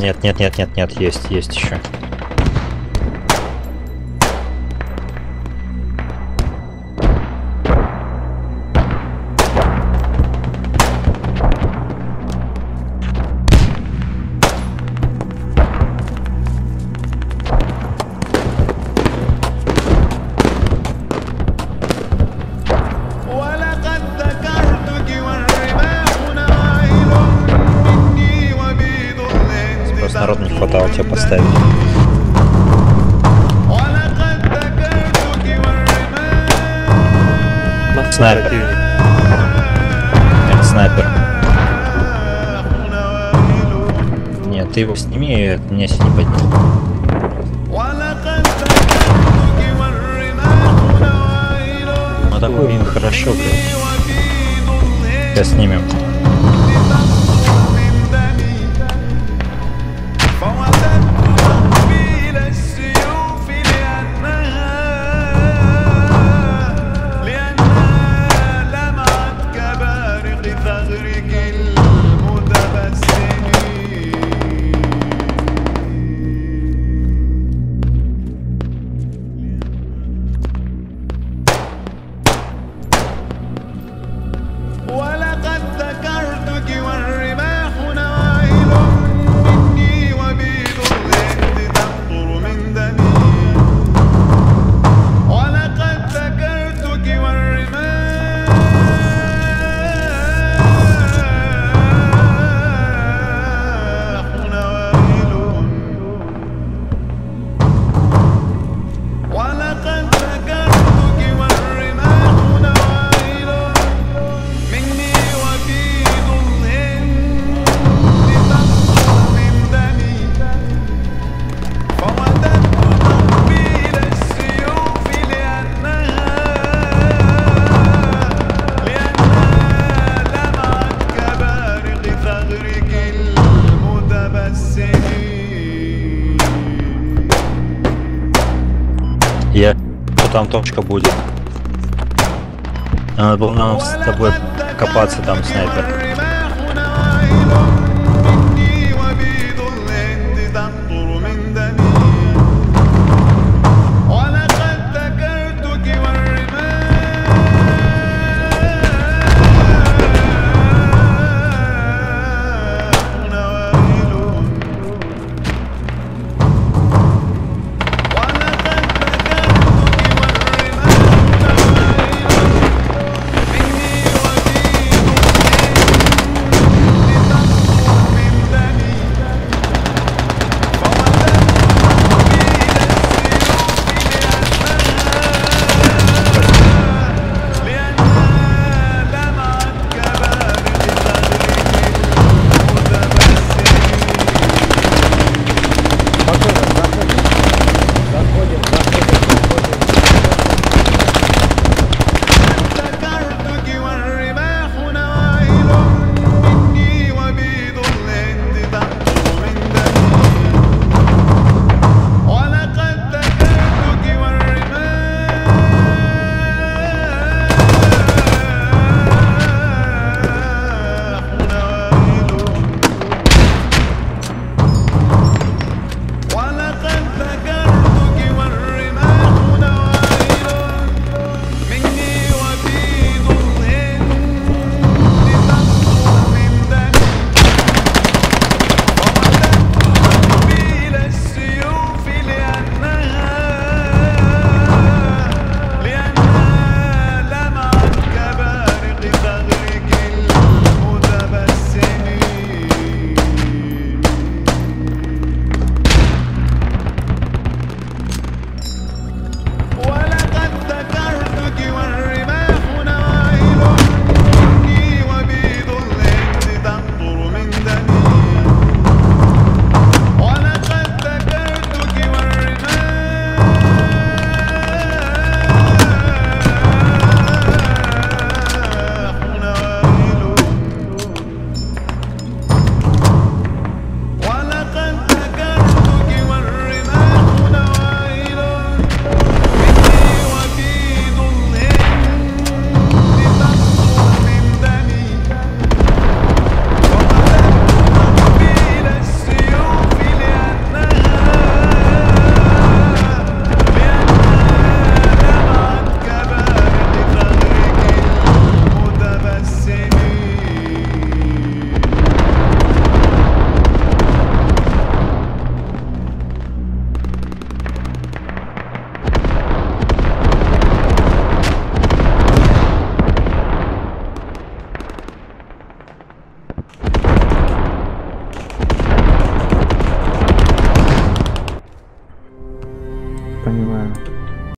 Нет, нет, нет, нет, нет, есть, есть еще. просто народу не хватало тебя поставить. Снайпер. Это снайпер. Нет, ты его сними, меня сегодня поднимет. Ну, такой им хорошо, блядь. Сейчас снимем. Я... Там точка будет? Надо было нам с тобой копаться, там снайпер.